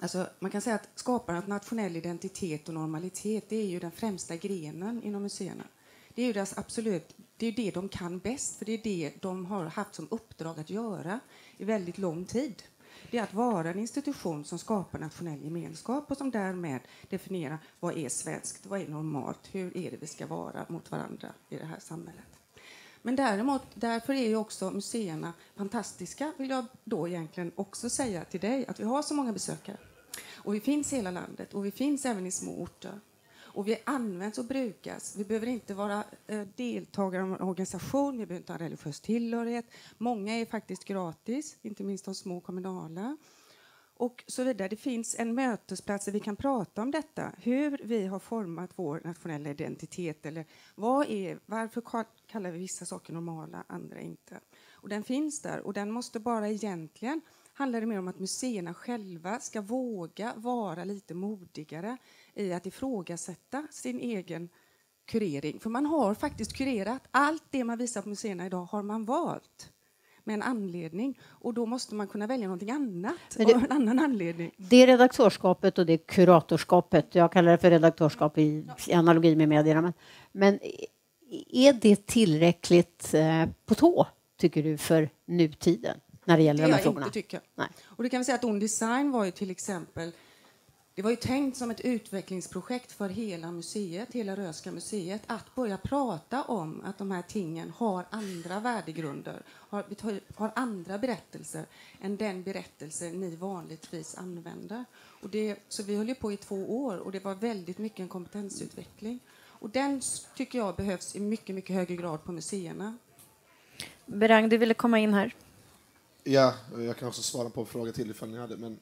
Alltså, man kan säga att skapandet av nationell identitet och normalitet det är ju den främsta grenen inom museerna. Det är ju deras absolut, det är det de kan bäst, för det är det de har haft som uppdrag att göra i väldigt lång tid. Det är att vara en institution som skapar nationell gemenskap och som därmed definierar vad är svenskt, vad är normalt, hur är det vi ska vara mot varandra i det här samhället. Men däremot, därför är ju också museerna fantastiska, vill jag då egentligen också säga till dig, att vi har så många besökare. Och vi finns i hela landet och vi finns även i små orter. Och vi används och brukas. Vi behöver inte vara eh, deltagare i en organisation, vi behöver inte ha religiös tillhörighet. Många är faktiskt gratis, inte minst de små kommunala. Och så vidare. Det finns en mötesplats där vi kan prata om detta, hur vi har format vår nationella identitet. Eller vad är, varför kallar vi vissa saker normala, andra inte? Och den finns där och den måste bara egentligen handlar det mer om att museerna själva ska våga vara lite modigare i att ifrågasätta sin egen kurering. För man har faktiskt kurerat. Allt det man visar på museerna idag har man valt med en anledning. Och då måste man kunna välja någonting annat det, av en annan anledning. Det redaktörskapet och det kuratorskapet, jag kallar det för redaktörskap i, i analogi med medierna, men, men är det tillräckligt eh, på tå, tycker du, för nutiden? när det gäller det de här frågorna? Inte tycker. Nej. Och det kan vi säga att On Design var ju till exempel det var ju tänkt som ett utvecklingsprojekt för hela museet, hela Röhsska museet, att börja prata om att de här tingen har andra värdegrunder, har, har andra berättelser än den berättelse ni vanligtvis använder. Och det, så vi höll ju på i två år och det var väldigt mycket en kompetensutveckling. Och den tycker jag behövs i mycket, mycket högre grad på museerna. Berang, du ville komma in här. Ja, jag kan också svara på en fråga till ifall ni hade, men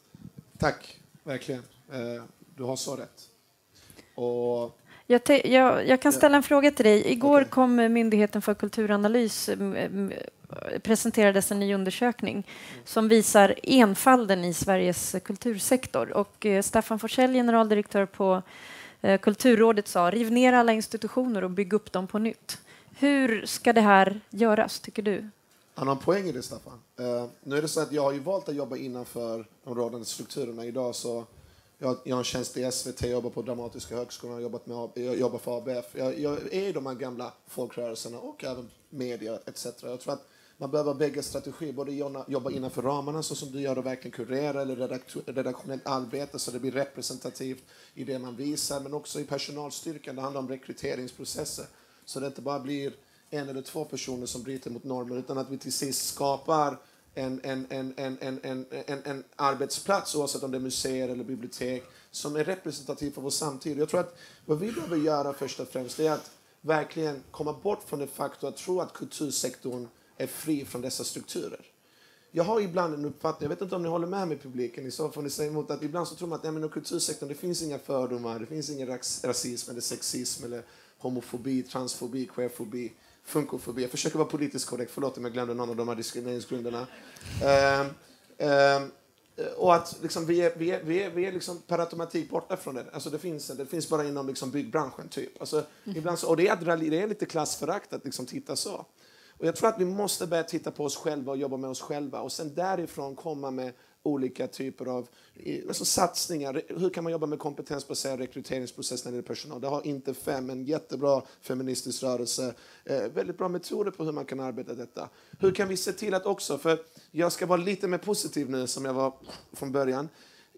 tack, verkligen. Eh, du har så rätt. Och jag, jag, jag, kan ställa en fråga till dig. Igår okay. kom Myndigheten för kulturanalys presenterades en ny undersökning som visar enfalden i Sveriges kultursektor. Och eh, Staffan Forsell, generaldirektör på eh, Kulturrådet, sa riv ner alla institutioner och bygg upp dem på nytt. Hur ska det här göras, tycker du? Han har en poäng i det, Staffan. Uh, nu är det så att jag har ju valt att jobba innanför de rådande strukturerna idag. Så jag, jag har en tjänst i SVT, jobbar på Dramatiska högskolan, jobbat med, jag jobbar för ABF. Jag, jag är i de här gamla folkrörelserna och även media etc. Jag tror att man behöver bägge strategier, både jobba innanför ramarna så som du gör och verkligen kurera eller redaktionellt arbete så det blir representativt i det man visar, men också i personalstyrkan. Det handlar om rekryteringsprocesser så det inte bara blir en eller två personer som bryter mot normer utan att vi till sist skapar en, en, en, en, en, en, en, en arbetsplats, oavsett om det är museer eller bibliotek, som är representativ för vår samtid. Jag tror att vad vi behöver göra först och främst är att verkligen komma bort från det faktum att tro att kultursektorn är fri från dessa strukturer. Jag har ibland en uppfattning, jag vet inte om ni håller med mig publiken, i så får ni säga emot, att ibland så tror man att ja, kultursektorn, det finns inga fördomar, det finns ingen rasism eller sexism eller homofobi, transfobi, queerfobi funkofobi. Jag försöker vara politiskt korrekt, förlåt om jag glömde någon av de här diskrimineringsgrunderna. Uh, uh, och att liksom, vi är, vi är, vi är, vi är liksom per automatik borta från det. Alltså, det, finns, det finns bara inom liksom, byggbranschen. Typ. Alltså, mm. ibland så, och det är, det är lite klassförakt att liksom, titta så. Och jag tror att vi måste börja titta på oss själva och jobba med oss själva och sen därifrån komma med olika typer av alltså satsningar. Hur kan man jobba med kompetensbaserad rekryteringsprocess när det gäller personal? Det har inte fem, en jättebra feministisk rörelse. Eh, väldigt bra metoder på hur man kan arbeta detta. Hur kan vi se till att också, för jag ska vara lite mer positiv nu som jag var från början.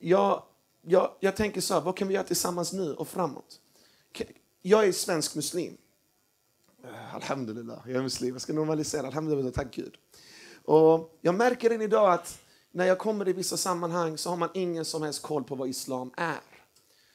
Jag, jag, jag tänker så här, vad kan vi göra tillsammans nu och framåt? Jag är svensk muslim. Eh, alhamdulillah, jag är muslim. Jag ska normalisera. Alhamdulillah, tack Gud. Och jag märker än idag att när jag kommer i vissa sammanhang så har man ingen som helst koll på vad islam är.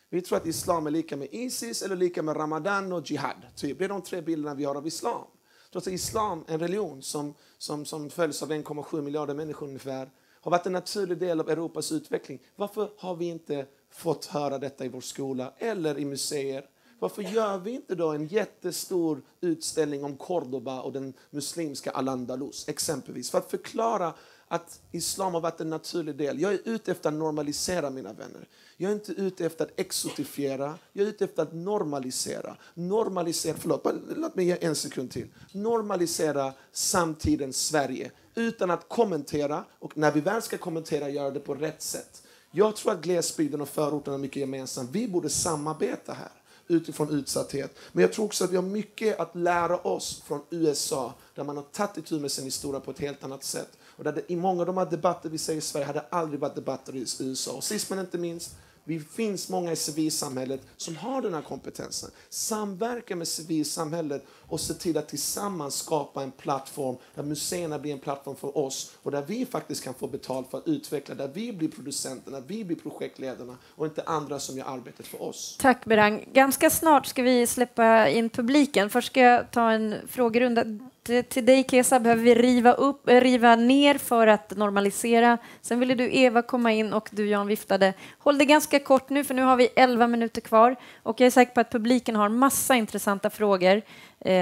Vi tror att islam är lika med Isis eller lika med Ramadan och Jihad. Typ. Det är de tre bilderna vi har av islam. Trots att islam, en religion som, som, som följs av 1,7 miljarder människor ungefär, har varit en naturlig del av Europas utveckling. Varför har vi inte fått höra detta i vår skola eller i museer? Varför gör vi inte då en jättestor utställning om Cordoba och den muslimska Al-Andalus, exempelvis, för att förklara att islam har varit en naturlig del. Jag är ute efter att normalisera, mina vänner. Jag är inte ute efter att exotifiera, jag är ute efter att normalisera. Normalisera, förlåt, låt mig ge en sekund till. Normalisera samtidens Sverige utan att kommentera och när vi väl ska kommentera göra det på rätt sätt. Jag tror att glesbygden och förorten har mycket gemensamt. Vi borde samarbeta här utifrån utsatthet. Men jag tror också att vi har mycket att lära oss från USA där man har tagit itu med sin historia på ett helt annat sätt. Och där det, I många av de här debatter vi ser i Sverige hade aldrig varit debatter i USA. Och sist men inte minst, det finns många i civilsamhället som har den här kompetensen. Samverka med civilsamhället och se till att tillsammans skapa en plattform där museerna blir en plattform för oss och där vi faktiskt kan få betalt för att utveckla, där vi blir producenterna, vi blir projektledarna och inte andra som gör arbetet för oss. Tack Berang. Ganska snart ska vi släppa in publiken. Först ska jag ta en frågerunda Eh, till dig Kesa behöver vi riva, upp, eh, riva ner för att normalisera. Sen ville du Eva komma in och du Jan viftade. Håll det ganska kort nu för nu har vi 11 minuter kvar och jag är säker på att publiken har massa intressanta frågor. Eh,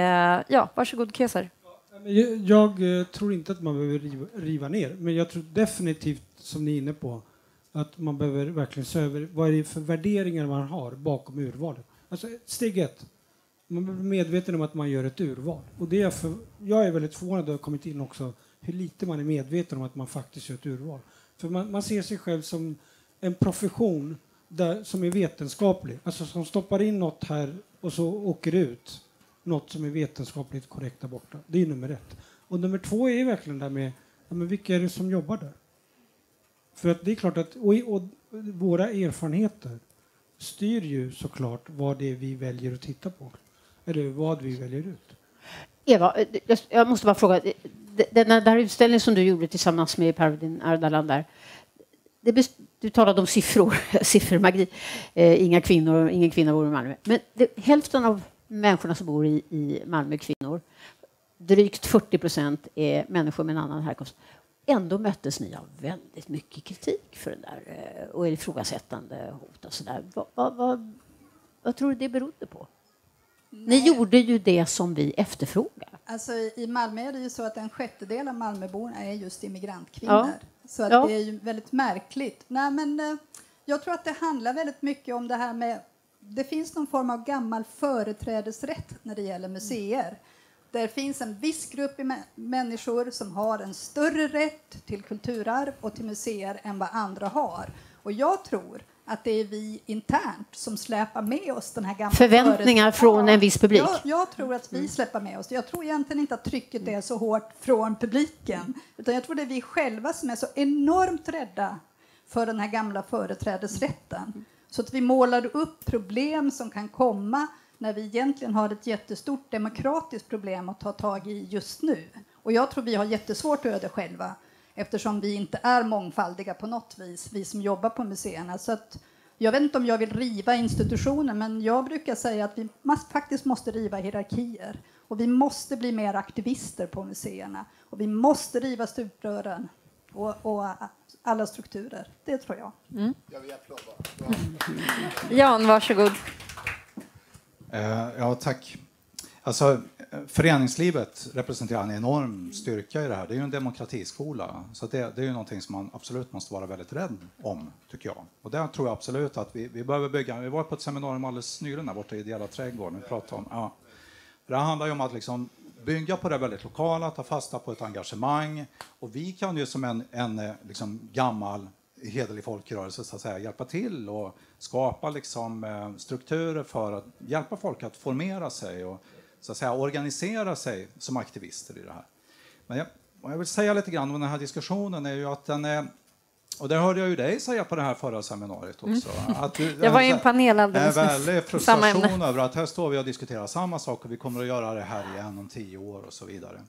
ja, varsågod Kesar. Jag, jag eh, tror inte att man behöver riva, riva, ner, men jag tror definitivt, som ni är inne på, att man behöver verkligen se över vad är det för värderingar man har bakom urvalet. Alltså, steg ett, man blir medveten om att man gör ett urval. Och det är för, jag är väldigt förvånad över kommit in också hur lite man är medveten om att man faktiskt gör ett urval. För man, man ser sig själv som en profession där, som är vetenskaplig, alltså som stoppar in något här och så åker ut något som är vetenskapligt korrekt där borta. Det är nummer ett. Och nummer två är verkligen det med ja, men vilka är det som jobbar där? För att det är klart att och, och, våra erfarenheter styr ju såklart vad det är vi väljer att titta på eller vad vi väljer ut. Eva, eh, jag måste bara fråga. Eh, den där utställningen som du gjorde tillsammans med Parvin Ardalan där. du talade om siffror, siffermagi. Eh, inga kvinnor, ingen kvinna bor i Malmö. Men det, hälften av människorna som bor i, i Malmö är kvinnor. Drygt 40 procent är människor med en annan härkomst. Ändå möttes ni av väldigt mycket kritik för den där eh, och ifrågasättande hot och sådär. Va, va, va, vad tror du det berodde på? Ni gjorde ju det som vi efterfrågar. Alltså, I Malmö är det ju så att en sjättedel av Malmöborna är just immigrantkvinnor. Ja. Så att ja. det är ju väldigt märkligt. Nej, men, eh, jag tror att det handlar väldigt mycket om det här med... Det finns någon form av gammal företrädesrätt när det gäller museer. Det finns en viss grupp människor som har en större rätt till kulturarv och till museer än vad andra har. Och jag tror att det är vi internt som släpar med oss den här gamla Förväntningar från en viss publik? Jag, jag, tror att vi släpper med oss Jag tror egentligen inte att trycket är så hårt från publiken. Utan jag tror det är vi själva som är så enormt rädda för den här gamla företrädesrätten. Så att vi målar upp problem som kan komma när vi egentligen har ett jättestort demokratiskt problem att ta tag i just nu. Och jag tror vi har jättesvårt att göra det själva eftersom vi inte är mångfaldiga på något vis, vi som jobbar på museerna. Så att, jag vet inte om jag vill riva institutioner, men jag brukar säga att vi faktiskt måste riva hierarkier. Och vi måste bli mer aktivister på museerna. Och vi måste riva stuprören och, och alla strukturer. Det tror jag. Mm. Jag vill applåda. Jan, varsågod. Uh, ja, tack. Alltså, föreningslivet representerar en enorm styrka i det här. Det är ju en demokratiskola. Så det, det är ju någonting som man absolut måste vara väldigt rädd om, tycker jag. Och där tror jag absolut att vi, vi behöver bygga. Vi var på ett seminarium alldeles nyligen där borta i Ideella trädgården. Vi pratade om, ja. Det handlar ju om att liksom bygga på det väldigt lokala, ta fasta på ett engagemang. Och vi kan ju som en, en eh, liksom gammal hederlig folkrörelse så att säga, hjälpa till och skapa liksom, eh, strukturer för att hjälpa folk att formera sig och så att säga, organisera sig som aktivister i det här. Men jag, jag vill säga lite grann om den här diskussionen är ju att den är och det hörde jag ju dig säga på det här förra seminariet också. Mm. Att du, jag var i en panel alldeles En väldig frustration över att här står vi och diskuterar samma sak och vi kommer att göra det här igen om tio år och så vidare.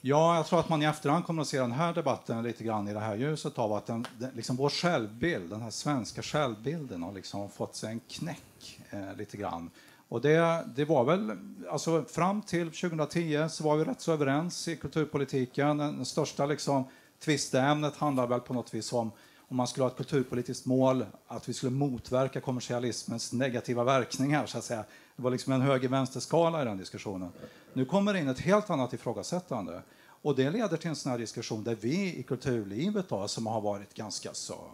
Ja, jag tror att man i efterhand kommer att se den här debatten lite grann i det här ljuset av att den, den, liksom vår självbild, den här svenska självbilden har liksom fått sig en knäck eh, lite grann och det, det var väl, alltså fram till 2010 så var vi rätt så överens i kulturpolitiken. Den största liksom, tvisteämnet handlar väl på något vis om om man skulle ha ett kulturpolitiskt mål, att vi skulle motverka kommersialismens negativa verkningar. Så att säga. Det var liksom en höger-vänster-skala i den diskussionen. Nu kommer det in ett helt annat ifrågasättande. Och det leder till en sån här diskussion där vi i kulturlivet då, som har varit ganska så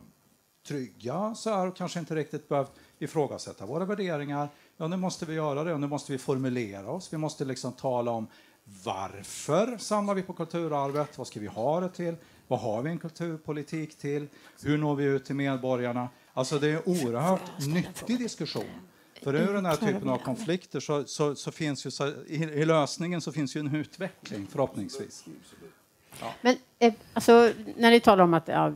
trygga så här, och kanske inte riktigt behövt ifrågasätta våra värderingar. Ja, nu måste vi göra det och nu måste vi formulera oss. Vi måste liksom tala om varför samlar vi på kulturarvet? Vad ska vi ha det till? Vad har vi en kulturpolitik till? Hur når vi ut till medborgarna? Alltså det är en oerhört nyttig diskussion. För ur den här typen av konflikter så, så, så finns ju, så, i, i, lösningen så finns ju en utveckling förhoppningsvis. Ja. Men eh, alltså, när ni talar om att ja,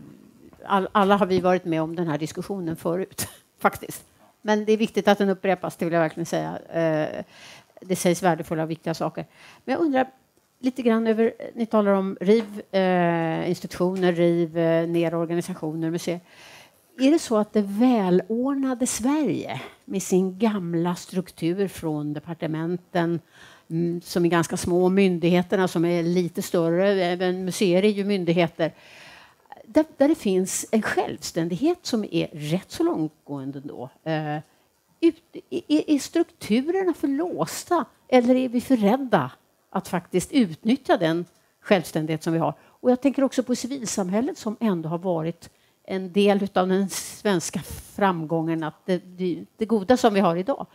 all, alla har vi varit med om den här diskussionen förut, faktiskt. Men det är viktigt att den upprepas, det vill jag verkligen säga. Eh, det sägs värdefulla och viktiga saker. Men jag undrar lite grann över, ni talar om riv eh, institutioner, riv eh, ner organisationer, museer. Är det så att det välordnade Sverige med sin gamla struktur från departementen mm, som är ganska små, myndigheterna som är lite större, även museer är ju myndigheter, där, där det finns en självständighet som är rätt så långtgående då. Eh, ut, är, är strukturerna för låsta eller är vi för rädda att faktiskt utnyttja den självständighet som vi har? Och jag tänker också på civilsamhället som ändå har varit en del av den svenska framgången, att det, det, det goda som vi har idag.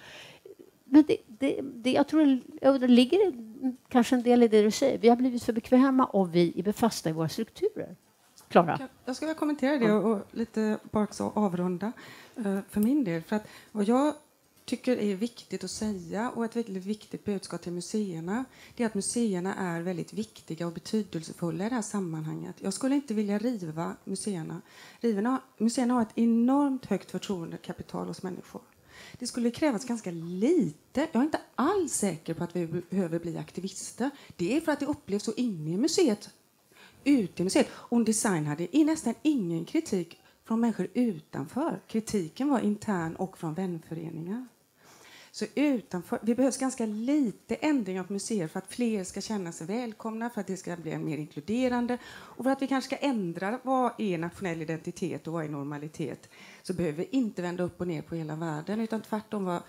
Men det, det, det, jag tror det ligger kanske en del i det du säger. Vi har blivit för bekväma och vi är befasta i våra strukturer. Klara? Jag skulle vilja kommentera det och, och lite bara också avrunda uh, för min del. För att vad jag tycker är viktigt att säga och ett väldigt viktigt budskap till museerna det är att museerna är väldigt viktiga och betydelsefulla i det här sammanhanget. Jag skulle inte vilja riva museerna. Riverna, museerna har ett enormt högt förtroendekapital hos människor. Det skulle krävas ganska lite. Jag är inte alls säker på att vi behöver bli aktivister. Det är för att det upplevs så inne i museet, ute i museet. Och design hade nästan ingen kritik från människor utanför. Kritiken var intern och från vänföreningar. Så utanför, det behövs ganska lite ändring av museer för att fler ska känna sig välkomna, för att det ska bli mer inkluderande och för att vi kanske ska ändra vad är nationell identitet och vad är normalitet. Så behöver vi inte vända upp och ner på hela världen utan tvärtom. Var,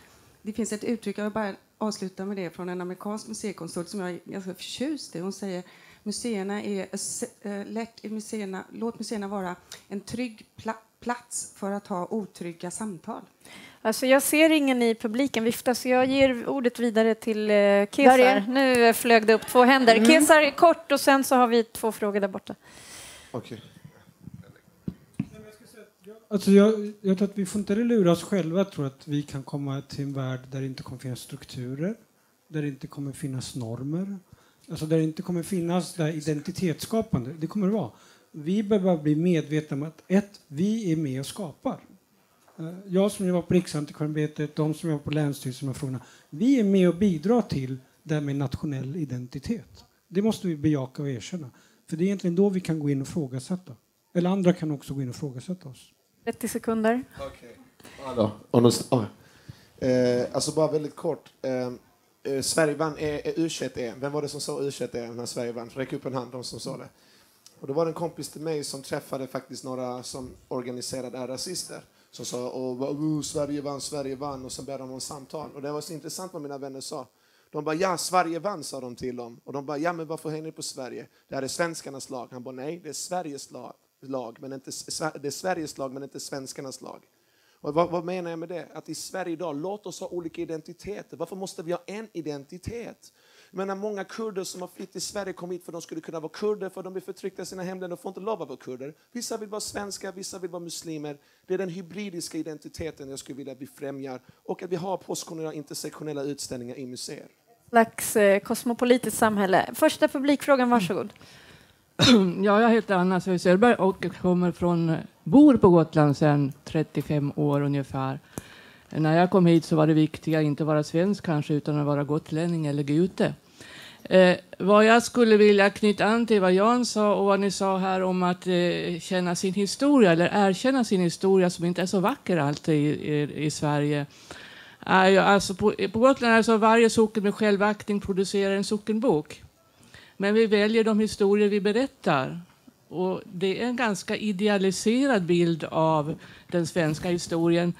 det finns ett uttryck, jag vill bara avsluta med det, från en amerikansk museikonsult som jag är ganska förtjust i. Hon säger museerna är, uh, let museerna, låt museerna vara en trygg pla plats för att ha otrygga samtal. Alltså jag ser ingen i publiken vifta, så jag ger ordet vidare till eh, Kesar. Nu flög det upp två händer. Mm. Kesar, kort, och sen så har vi två frågor där borta. Okay. Alltså jag, jag tror att vi får inte lura oss själva att tro att vi kan komma till en värld där det inte kommer finnas strukturer, där det inte kommer finnas normer, alltså där det inte kommer finnas det identitetsskapande. Det kommer det vara. Vi behöver bli medvetna om att ett, vi är med och skapar. Eh, jag som jobbar på Riksantikvarieämbetet, de som jobbar på Länsstyrelsen och frågorna, vi är med och bidrar till det här med nationell identitet. Det måste vi bejaka och erkänna. För det är egentligen då vi kan gå in och frågasätta. Eller andra kan också gå in och frågasätta oss. 30 sekunder. Okej. Okay. Eh, alltså bara väldigt kort. Eh, eh Sverige vann eh, eh, U21-EM. Vem var det som sa U21-EM när Sverige vann? Räck upp en hand, de som sa det. Och då var det en kompis till mig som träffade faktiskt några som organiserade är rasister som sa oh, uh, Sverige vann, Sverige vann och sen började de om samtal. Och det var så intressant vad mina vänner sa. De bara ja, Sverige vann, sa de till dem. Och de bara ja, men varför hänger ni på Sverige? Det här är svenskarnas lag. Han bara nej, det är Sveriges lag, lag men inte, det är Sveriges lag, men inte svenskarnas lag. Och vad, vad, menar jag med det? Att i Sverige idag, låt oss ha olika identiteter. Varför måste vi ha en identitet? Men många kurder som har flytt till Sverige kom hit för att de skulle kunna vara kurder, för de blir förtryckta i sina hemländer och får inte lov att vara kurder. Vissa vill vara svenskar, vissa vill vara muslimer. Det är den hybridiska identiteten jag skulle vilja att vi främjar och att vi har postkoloniala intersektionella utställningar i museer. slags eh, kosmopolitiskt samhälle. Första publikfrågan, varsågod. Mm. Ja, jag heter Anna Söderberg och kommer från, bor på Gotland sedan 35 år ungefär. När jag kom hit så var det viktiga inte att vara svensk kanske, utan att vara gotlänning eller gute. Eh, vad jag skulle vilja knyta an till vad Jan sa och vad ni sa här om att eh, känna sin historia eller erkänna sin historia som inte är så vacker alltid i, i, i Sverige. Alltså på, på Gotland är så varje socken med självaktning producerar en sockenbok. Men vi väljer de historier vi berättar. Och det är en ganska idealiserad bild av den svenska historien.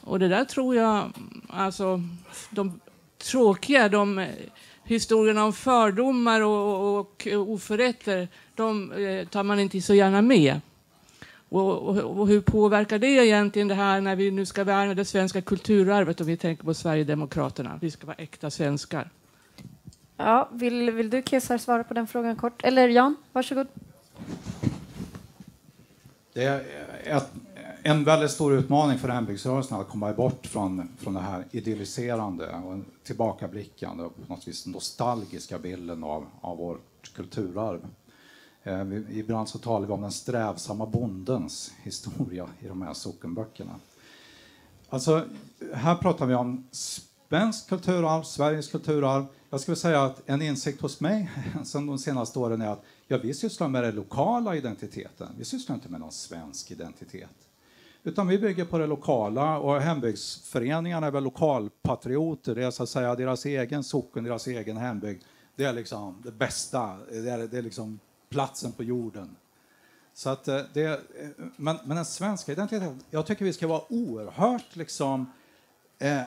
Och det där tror jag, alltså de tråkiga, de eh, historierna om fördomar och, och, och oförrätter, de eh, tar man inte så gärna med. Och, och, och, hur påverkar det egentligen det här när vi nu ska värna det svenska kulturarvet om vi tänker på Sverigedemokraterna? Vi ska vara äkta svenskar. Ja, vill, vill du Kesar svara på den frågan kort? Eller Jan, varsågod. Det är ett, en väldigt stor utmaning för hembygdsrörelsen att komma bort från, från det här idealiserande och tillbakablickande och på något vis nostalgiska bilden av, av vårt kulturarv. Eh, ibland så talar vi om den strävsamma bondens historia i de här sockenböckerna. Alltså, här pratar vi om svenskt kulturarv, Sveriges kulturarv. Jag skulle säga att en insikt hos mig sen de senaste åren är att ja, vi sysslar med den lokala identiteten. Vi sysslar inte med någon svensk identitet. Utan vi bygger på det lokala och hembygdsföreningarna är väl lokalpatrioter. Det är så att säga deras egen socken, deras egen hembygd. Det är liksom det bästa. Det är, det är liksom platsen på jorden. Så att eh, det, eh, men, men den svenska identiteten, jag tycker vi ska vara oerhört liksom, eh,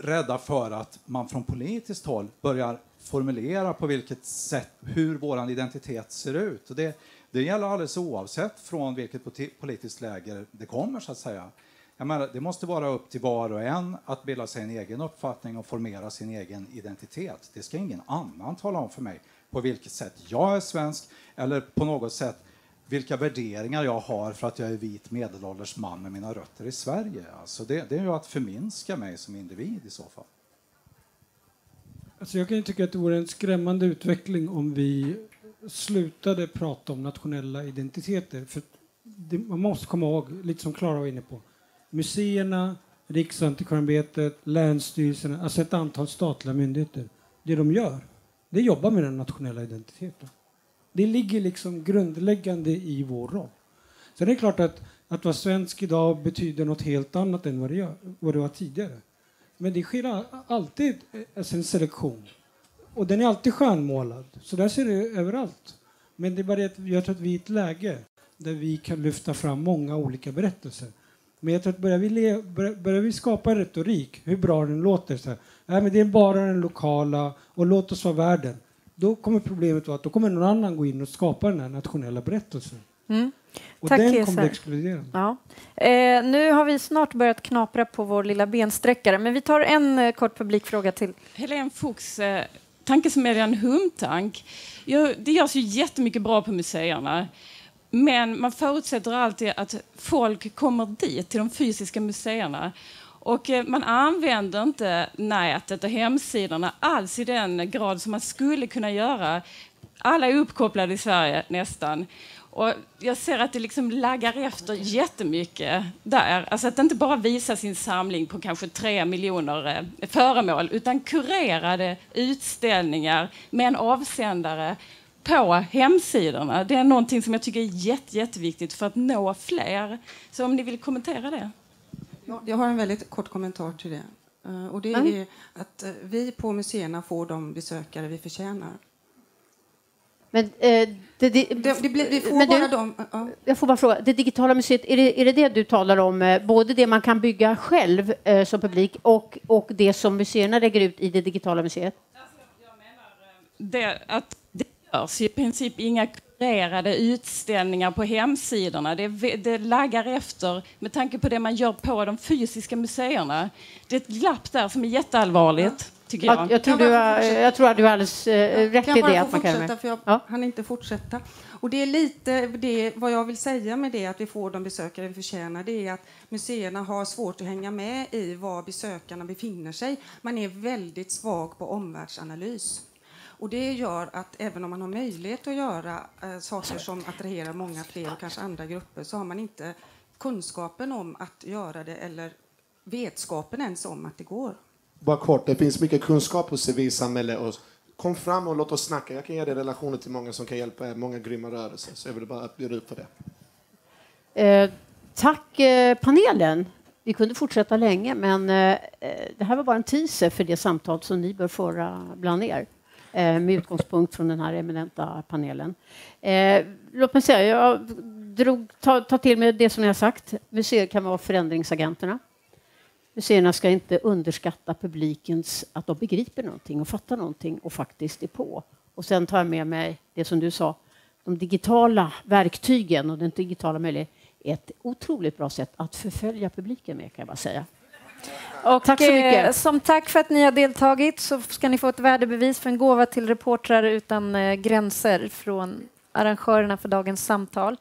rädda för att man från politiskt håll börjar formulera på vilket sätt, hur vår identitet ser ut. Och det, det gäller alldeles oavsett från vilket politiskt läger det kommer, så att säga. Jag menar, det måste vara upp till var och en att bilda sig en egen uppfattning och formera sin egen identitet. Det ska ingen annan tala om för mig på vilket sätt jag är svensk eller på något sätt vilka värderingar jag har för att jag är vit medelålders man med mina rötter i Sverige. Alltså det, det är ju att förminska mig som individ i så fall. Alltså jag kan tycka att det vore en skrämmande utveckling om vi slutade prata om nationella identiteter. För det, man måste komma ihåg, lite som Klara var inne på, museerna, Riksantikvarieämbetet, länsstyrelserna, alltså ett antal statliga myndigheter. Det de gör, det jobbar med den nationella identiteten. Det ligger liksom grundläggande i vår roll. Sen är det klart att, att vara svensk idag betyder något helt annat än vad det, gör, vad det var tidigare. Men det sker alltid eh, alltså en selektion. Och den är alltid skönmålad. Så där ser det överallt. Men det är bara det att jag tror att vi är i ett läge där vi kan lyfta fram många olika berättelser. Men jag tror att börjar vi, le, börjar vi skapa en retorik, hur bra den låter, så här, nej, men det är bara den lokala och låt oss vara världen. Då kommer problemet vara att då kommer någon annan gå in och skapa den här nationella berättelsen. Mm. Och Tack, den kommer att explodera. Ja. Eh, nu har vi snart börjat knapra på vår lilla bensträckare, men vi tar en eh, kort publikfråga till. Helene Fuchs, eh, tankesmedjan Humtank. Ja, det görs ju jättemycket bra på museerna. Men man förutsätter alltid att folk kommer dit, till de fysiska museerna. Och eh, man använder inte nätet och hemsidorna alls i den grad som man skulle kunna göra. Alla är uppkopplade i Sverige, nästan. Och jag ser att det liksom laggar efter jättemycket där. Alltså att inte bara visa sin samling på kanske tre miljoner eh, föremål utan kurerade utställningar med en avsändare på hemsidorna. Det är någonting som jag tycker är jätte, jätteviktigt för att nå fler. Så om ni vill kommentera det? Ja, jag har en väldigt kort kommentar till det. Uh, och det mm. är att uh, vi på museerna får de besökare vi förtjänar. Men, uh, det, det, det, det blir, vi får bara du, de, Jag får bara fråga, det digitala museet, är det, är det det du talar om? Både det man kan bygga själv som publik och, och det som museerna lägger ut i det digitala museet? Alltså, jag menar det, att görs i princip inga kurerade utställningar på hemsidorna. Det, det laggar efter med tanke på det man gör på de fysiska museerna. Det är ett glapp där som är jätteallvarligt. Tycker jag. Jag, tror, du har, jag tror att du har alldeles äh, rätt i det. Att man kan för jag ja. hann inte fortsätta. Och det är lite det, vad jag vill säga med det att vi får de besökare vi förtjänar. Det är att museerna har svårt att hänga med i var besökarna befinner sig. Man är väldigt svag på omvärldsanalys. Och det gör att även om man har möjlighet att göra eh, saker som attraherar många fler och kanske andra grupper så har man inte kunskapen om att göra det eller vetskapen ens om att det går. Bara kort, det finns mycket kunskap hos civilsamhället. Kom fram och låt oss snacka. Jag kan ge dig relationer till många som kan hjälpa er, många grymma rörelser. Så jag vill bara bjuda upp för det. Eh, tack eh, panelen. vi kunde fortsätta länge, men eh, det här var bara en teaser för det samtal som ni bör föra bland er eh, Eh, med utgångspunkt från den här eminenta panelen. Eh, låt mig säga, jag drog, ta, ta till mig det som ni har sagt. Museer kan vara förändringsagenterna. Museerna ska inte underskatta publikens, att de begriper någonting och fattar någonting och faktiskt är på. Och sen tar jag med mig det som du sa, de digitala verktygen och den digitala möjligheten är ett otroligt bra sätt att förfölja publiken med kan jag bara säga. Och, Tack så mycket. Eh, som tack för att ni har deltagit så ska ni få ett värdebevis för en gåva till Reportrar utan eh, gränser från arrangörerna för dagens samtal.